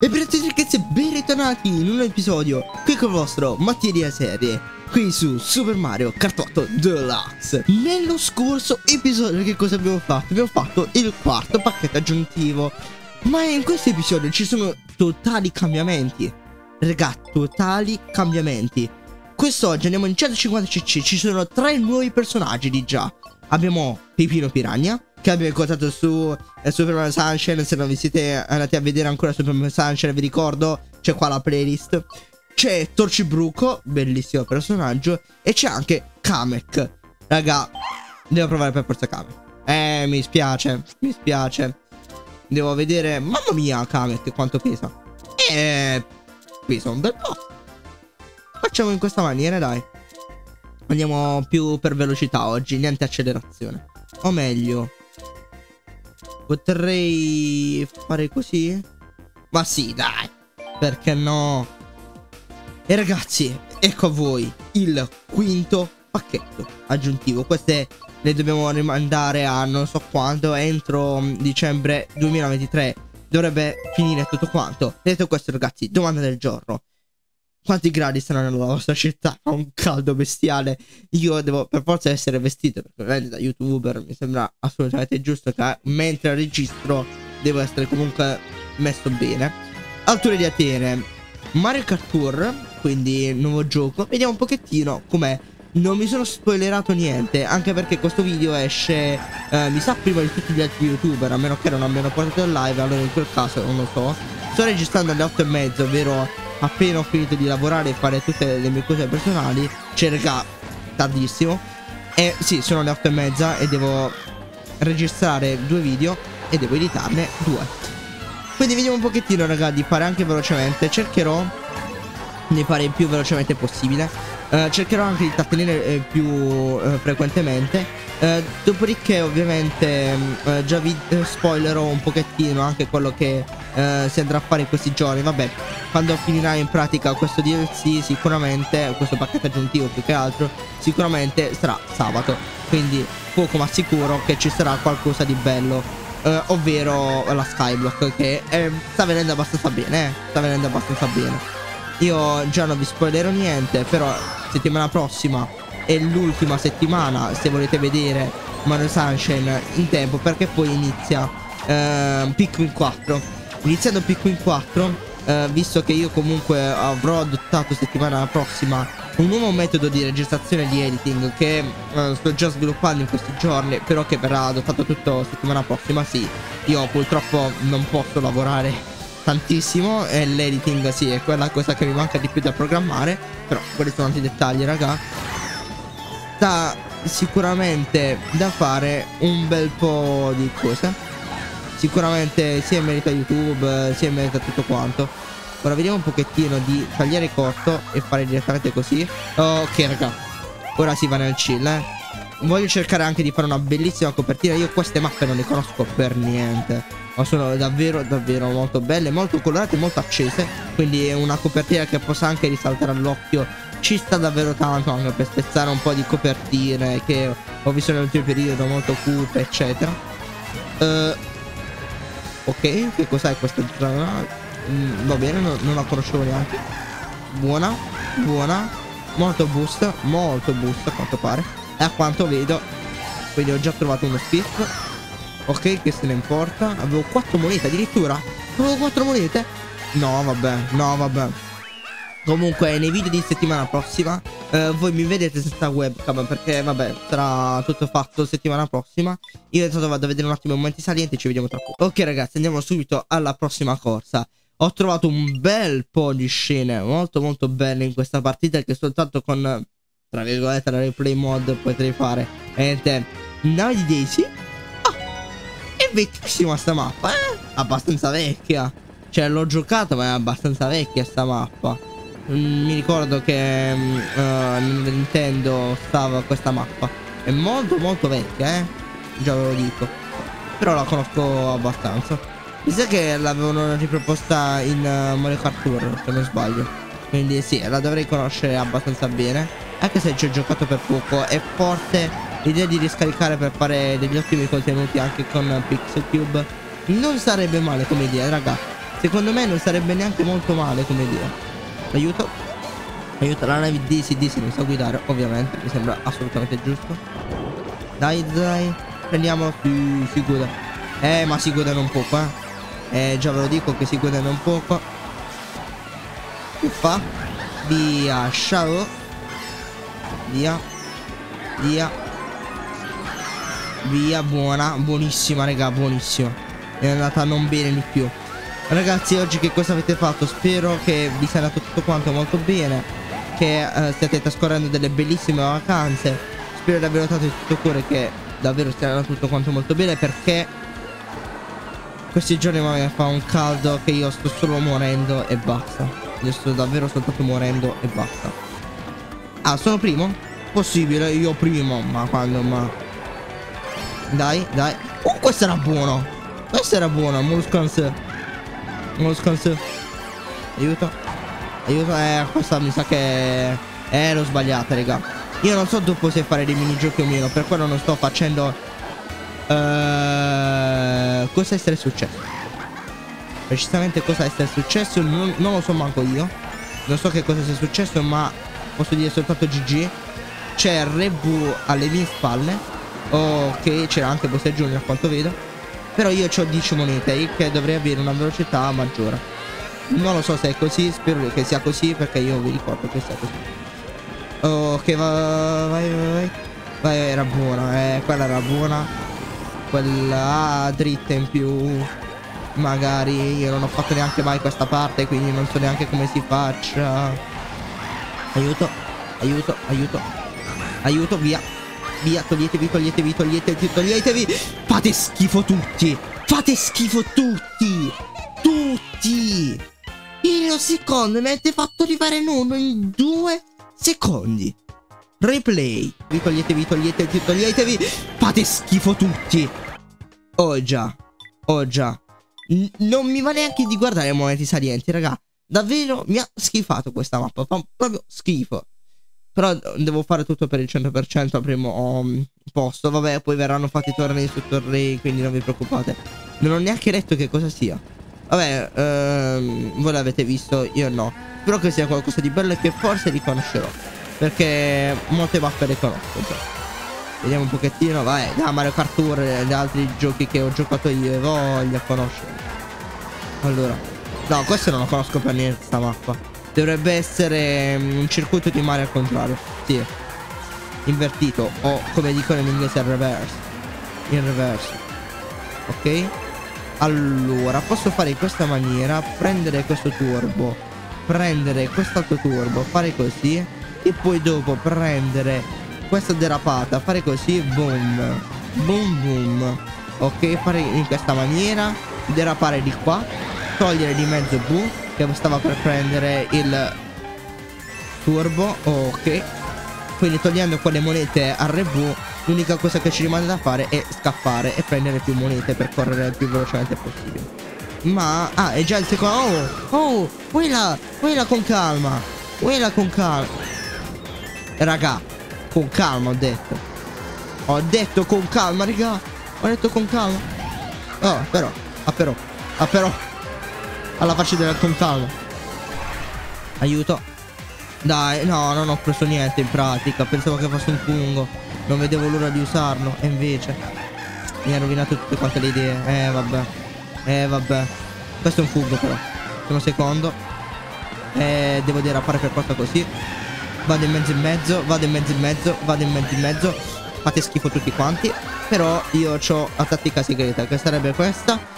E per tutti ragazzi, ben ritornati in un nuovo episodio qui con il vostro Mattia Serie Qui su Super Mario Kart 8 Deluxe. Nello scorso episodio che cosa abbiamo fatto? Abbiamo fatto il quarto pacchetto aggiuntivo. Ma in questo episodio ci sono totali cambiamenti. Raga, totali cambiamenti. Quest'oggi andiamo in 150cc Ci sono tre nuovi personaggi di già. Abbiamo Pipino Piragna che abbiamo incontrato su eh, Super Mario Sunshine. Se non vi siete andati a vedere ancora Super Mario Sunshine, vi ricordo, c'è qua la playlist. C'è Torcibruco, bellissimo personaggio. E c'è anche Kamek. Raga, devo provare per forza Kamek. Eh, mi spiace, mi spiace. Devo vedere, mamma mia, Kamek, quanto pesa. Eh, pesa un bel po'. Facciamo in questa maniera, dai. Andiamo più per velocità oggi, niente accelerazione. O meglio, Potrei fare così? Ma sì, dai. Perché no? E ragazzi, ecco a voi il quinto pacchetto aggiuntivo. Queste le dobbiamo rimandare a non so quanto, entro mm, dicembre 2023. Dovrebbe finire tutto quanto. Detto questo ragazzi, domanda del giorno. Quanti gradi saranno nella vostra città? Fa un caldo bestiale. Io devo per forza essere vestito perché ovviamente da youtuber mi sembra assolutamente giusto che mentre registro devo essere comunque messo bene. Alture di Atene, Mario Kart Tour, quindi nuovo gioco. Vediamo un pochettino com'è. Non mi sono spoilerato niente, anche perché questo video esce, eh, mi sa, prima di tutti gli altri youtuber, a meno che non abbiano portato il live, allora in quel caso non lo so. Sto registrando alle 8 e mezzo, ovvero appena ho finito di lavorare e fare tutte le mie cose personali cerca tardissimo. E sì sono le 8 e mezza e devo registrare due video e devo editarne due. Quindi vediamo un pochettino raga di fare anche velocemente. Cercherò di fare il più velocemente possibile. Uh, cercherò anche di trattenere eh, più uh, frequentemente. Uh, dopodiché ovviamente uh, già vi spoilerò un pochettino anche quello che uh, si andrà a fare in questi giorni. Vabbè quando finirà in pratica questo DLC sicuramente questo pacchetto aggiuntivo più che altro sicuramente sarà sabato. Quindi poco ma sicuro che ci sarà qualcosa di bello uh, ovvero la skyblock che eh, sta venendo abbastanza bene eh, sta venendo abbastanza bene. Io già non vi spoilerò niente però settimana prossima è l'ultima settimana se volete vedere Mario Sunshine in tempo perché poi inizia uh, Pikmin 4 iniziando Pikmin 4 eh, visto che io comunque avrò adottato settimana prossima un nuovo metodo di registrazione di editing che eh, sto già sviluppando in questi giorni, però che verrà adottato tutto settimana prossima, sì. Io purtroppo non posso lavorare tantissimo e l'editing sì è quella cosa che mi manca di più da programmare, però quelli sono altri dettagli, raga. Sta sicuramente da fare un bel po' di cose sicuramente sia in merito a YouTube sia in merito a tutto quanto. Ora vediamo un pochettino di tagliare corto e fare direttamente così. Ok raga. Ora si va nel chill eh. Voglio cercare anche di fare una bellissima copertina. Io queste mappe non le conosco per niente. Ma sono davvero davvero molto belle molto colorate molto accese. Quindi è una copertina che possa anche risaltare all'occhio ci sta davvero tanto anche per spezzare un po' di copertine che ho visto nell'ultimo periodo molto cupe eccetera. Uh, Ok, che cos'è questa zona? Mm, va bene, no, non la conoscevo neanche. Buona, buona. Molto boost, molto boost a quanto pare. E a quanto vedo. Quindi ho già trovato uno spiff. Ok, che se ne importa. Avevo 4 monete addirittura. Avevo 4 monete. No, vabbè, no, vabbè. Comunque nei video di settimana prossima eh, Voi mi vedete senza webcam Perché vabbè sarà tutto fatto settimana prossima. Io intanto vado a vedere un attimo i momenti salienti Ci vediamo tra poco. Ok ragazzi andiamo subito alla prossima corsa. Ho trovato un bel po' di scene Molto molto belle in questa partita Che soltanto con Tra virgolette la replay mod potrei fare. Vedete Nave di Daisy Ah È vecchissima sta mappa eh? Abbastanza vecchia. Cioè l'ho giocata ma è abbastanza vecchia sta mappa mi ricordo che uh, Nintendo stava questa mappa. È molto molto vecchia, eh. Già ve lo dico. Però la conosco abbastanza. Mi sa che l'avevano riproposta in uh, Mario Kart Tour, se non sbaglio. Quindi sì, la dovrei conoscere abbastanza bene. Anche se ci ho giocato per poco. È forte l'idea di riscaricare per fare degli ottimi contenuti anche con PixelCube. Non sarebbe male come idea, raga. Secondo me non sarebbe neanche molto male come idea. Aiuto. Aiuto la nave DC DC non sa guidare, ovviamente. Mi sembra assolutamente giusto. Dai, dai. Prendiamo. Si guida. Eh, ma si guidano un poco, eh. Eh, già ve lo dico che si guidano un poco. Uffa. Via, ciao. Via. Via. Via, buona. Buonissima, raga, buonissima. È andata non bene di più. Ragazzi, oggi che cosa avete fatto? Spero che vi sia andato tutto quanto molto bene. Che eh, stiate trascorrendo delle bellissime vacanze. Spero davvero tanto di tutto cuore che davvero stia andando tutto quanto molto bene perché questi giorni mi fa un caldo che io sto solo morendo e basta. Io sto davvero soltanto morendo e basta. Ah, sono primo? Possibile, io primo. Ma quando, ma... Dai, dai. Oh, questo era buono. Questo era buono, Muscans. Muscans. Aiuto. Aiuto. Eh, questa mi sa che... Eh, l'ho sbagliata, raga. Io non so dopo se fare dei minigiochi o meno. Per quello non sto facendo... Uh, cosa essere successo? Precisamente cosa essere successo non, non lo so manco io. Non so che cosa sia successo, ma posso dire soltanto GG. C'è Rebu alle mie spalle. Ok, c'era anche Bowser Junior a quanto vedo. Però io ho 10 monete che dovrei avere una velocità maggiore. Non lo so se è così, spero che sia così perché io vi ricordo che sia così. Ok, vai, vai, vai. Vai, era buona, eh, quella era buona. Quella dritta in più. Magari io non ho fatto neanche mai questa parte, quindi non so neanche come si faccia. Aiuto, aiuto, aiuto. Aiuto, via. Via, toglietevi, toglietevi, toglietevi, toglietevi. Fate schifo tutti. Fate schifo tutti. Tutti. Un secondo mi avete fatto arrivare in in due secondi. Replay. Vi togliete, vi togliete, vi toglietevi. Fate schifo tutti. Oh già. Oh già. N non mi va neanche di guardare i moneti salienti, raga. Davvero mi ha schifato questa mappa. Fa proprio schifo. Però devo fare tutto per il 100% al primo um, posto. Vabbè, poi verranno fatti tornei su tornei, quindi non vi preoccupate. Non ho neanche detto che cosa sia. Vabbè, ehm, voi l'avete visto, io no. Spero che sia qualcosa di bello e che forse riconoscerò. Perché molte mappe le conosco. Cioè. Vediamo un pochettino, vai, da Mario Kart Tour e gli altri giochi che ho giocato io e voglio conoscere. Allora, no, questo non lo conosco per niente, sta mappa. Dovrebbe essere um, un circuito di Mario al contrario. Sì. Invertito. O come dicono in inglese reverse. In reverse. Ok. Allora, posso fare in questa maniera. Prendere questo turbo. Prendere quest'altro turbo. Fare così. E poi dopo prendere questa derapata. Fare così. Boom. Boom boom. Ok. Fare in questa maniera. Derapare di qua. Togliere di mezzo boom che stava per prendere il turbo ok. Quindi togliendo quelle monete a RV l'unica cosa che ci rimane da fare è scappare e prendere più monete per correre il più velocemente possibile. Ma ah è già il secondo oh oh quella quella con calma quella con calma raga con calma ho detto. Ho detto con calma raga ho detto con calma. Oh però ah però ah però alla faccia del contallo. Aiuto. Dai, no, non ho preso niente in pratica. Pensavo che fosse un fungo. Non vedevo l'ora di usarlo. E invece mi ha rovinato tutte quante le idee. Eh, vabbè. Eh, vabbè. Questo è un fungo però. Sono secondo. Eh, devo derapare per forza così. Vado in mezzo in mezzo. Vado in mezzo in mezzo. Vado in mezzo in mezzo. Fate schifo tutti quanti. Però io ho la tattica segreta. Che sarebbe questa.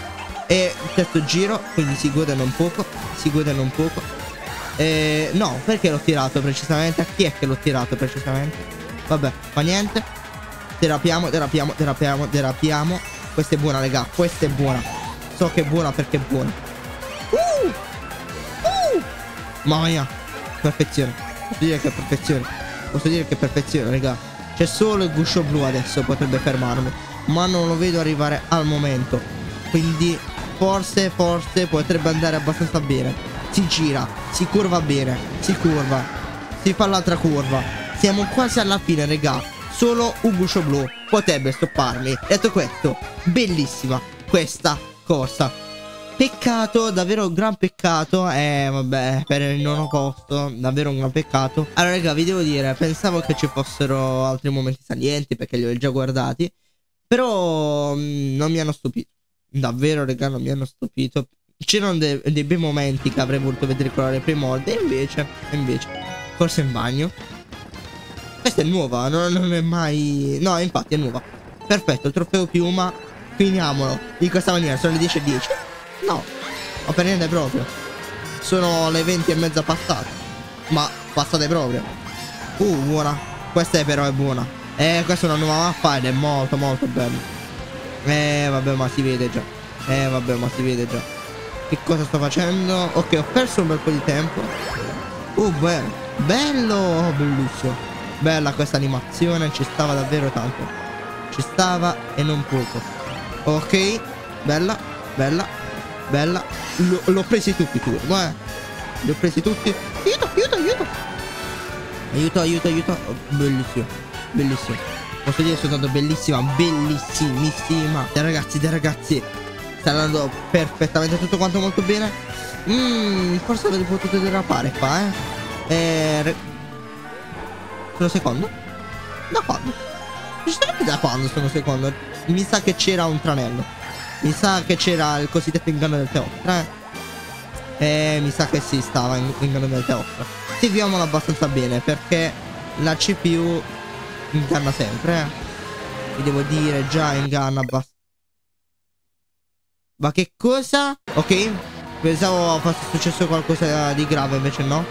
E terzo giro, quindi si guidano un poco, si guidano un poco. E no, perché l'ho tirato precisamente? A chi è che l'ho tirato precisamente? Vabbè, fa niente. Terapiamo, terapiamo, terapiamo, terapiamo. Questa è buona, raga, questa è buona. So che è buona perché è buona. Uh! Uh! Mamma mia, perfezione. Posso dire che è perfezione. Posso dire che è perfezione, raga. C'è solo il guscio blu adesso, potrebbe fermarmi. Ma non lo vedo arrivare al momento. Quindi forse, forse potrebbe andare abbastanza bene. Si gira, si curva bene, si curva, si fa l'altra curva. Siamo quasi alla fine, regà. Solo un guscio blu potrebbe stopparmi. Detto questo, bellissima questa corsa. peccato, davvero un gran peccato. Eh, vabbè, per il nono posto, davvero un gran peccato. Allora, raga, vi devo dire, pensavo che ci fossero altri momenti salienti perché li ho già guardati. Però mh, mm, non mi hanno stupito. Davvero, raga, non mi hanno stupito. C'erano de dei bei momenti che avrei voluto vedere colore primordia. E invece, invece, forse in bagno. Questa è nuova, non, non è mai... No, infatti è nuova. Perfetto, il trofeo piuma. Finiamolo in questa maniera, sono le 10 e 10. No, ma per niente proprio. Sono le 20 e mezza passate. Ma passate proprio. Uh, buona. Questa però è buona. Eh, questa è una nuova mappa ed è molto molto bella. Eh, vabbè, ma si vede già. Eh, vabbè, ma si vede già. Che cosa sto facendo? Ok, ho perso un bel po' di tempo. Uh, bello. Bello, bellissimo. Bella questa animazione, ci stava davvero tanto. Ci stava e non poco. Ok, bella, bella, bella. L'ho presi tutti i turbo, eh. Li ho presi tutti. Aiuto, aiuto, aiuto. Aiuto, aiuto, aiuto. Oh, bellissimo. Bellissimo. Posso dire soltanto bellissima, bellissimissima. Dai ragazzi, dai ragazzi. Sta andando perfettamente tutto quanto molto bene. Mmm, forse avrei potuto derapare qua, eh. Eh... Sono secondo? Da quando? Giustamente da quando sono secondo? Mi sa che c'era un tranello. Mi sa che c'era il cosiddetto inganno del teostra, eh. Eh, mi sa che si stava in inganno del teostra. Seguiamolo abbastanza bene perché la CPU inganna sempre, eh. Vi devo dire, già inganna abbastanza. Ma che cosa? Ok. Pensavo fosse successo qualcosa di grave, invece no.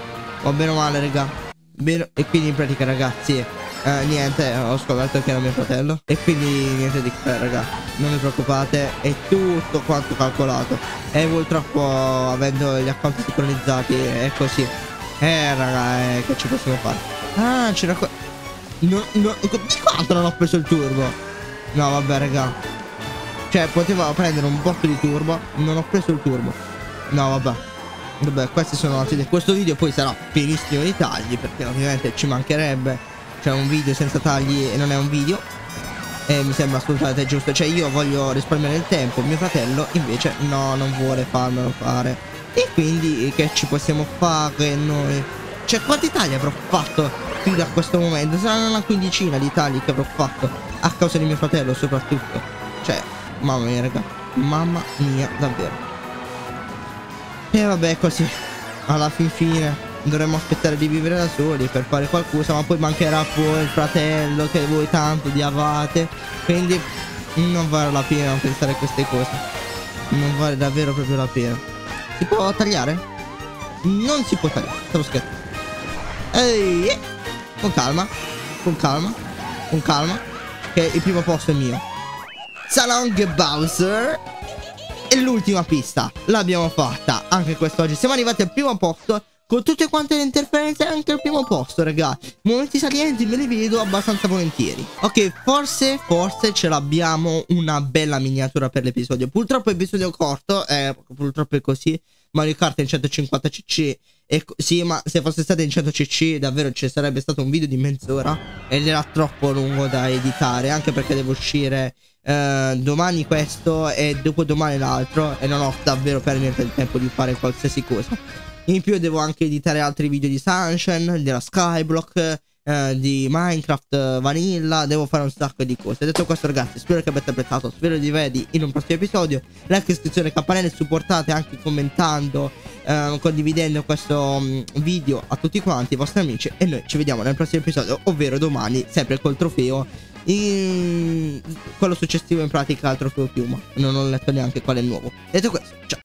Va bene o male, raga. Bene. E quindi in pratica, ragazzi, eh, niente, ho scoperto che era mio fratello. E quindi niente di che, raga. Non vi preoccupate, è tutto quanto calcolato. E purtroppo, avendo gli account sincronizzati, è così. Eh, raga, eh, che ci possiamo fare? Ah, c'era qua. No, no, di quanto non ho preso il turbo? No, vabbè, raga. Cioè, potevo prendere un botto di turbo. Non ho preso il turbo. No, vabbè. Vabbè, questi sono altri. Questo video poi sarà pienissimo di tagli. Perché ovviamente ci mancherebbe. Cioè, un video senza tagli e non è un video. E mi sembra assolutamente giusto. Cioè, io voglio risparmiare il tempo. Mio fratello, invece, no, non vuole farmelo fare. E quindi, che ci possiamo fare noi? Cioè, quanti tagli avrò fatto fino a questo momento? Saranno una quindicina di tagli che avrò fatto. A causa di mio fratello, soprattutto. Cioè, Mamma mia, raga. Mamma mia, davvero. E vabbè, così. Alla fin fine dovremmo aspettare di vivere da soli per fare qualcosa, ma poi mancherà poi il fratello che voi tanto odiavate. Quindi non vale la pena pensare a queste cose. Non vale davvero proprio la pena. Si può tagliare? Non si può tagliare, stavo scherzando. Ehi, eh. Con calma, con calma, con calma, che il primo posto è mio. Salong Bowser. E l'ultima pista l'abbiamo fatta anche quest'oggi. Siamo arrivati al primo posto con tutte quante le interferenze anche al primo posto, raga. Momenti salienti me li vedo abbastanza volentieri. Ok, forse, forse ce l'abbiamo una bella miniatura per l'episodio. Purtroppo episodio corto, eh, purtroppo è così. Mario Kart in 150 cc. E, sì, ma se fosse stato in 100 cc, davvero ci sarebbe stato un video di mezz'ora. Ed era troppo lungo da editare, anche perché devo uscire eh, domani questo e dopodomani l'altro e non ho davvero per niente il tempo di fare qualsiasi cosa. In più devo anche editare altri video di Sunshine, della Skyblock, eh, di Minecraft Vanilla, devo fare un sacco di cose. Detto questo ragazzi, spero che abbiate apprezzato, spero di vedervi in un prossimo episodio. Like, iscrizione, campanella, supportate anche commentando, eh, condividendo questo um, video a tutti quanti i vostri amici e noi ci vediamo nel prossimo episodio, ovvero domani, sempre col trofeo in quello successivo in pratica al trofeo piuma. Non ho letto neanche qual è nuovo. Detto questo, ciao.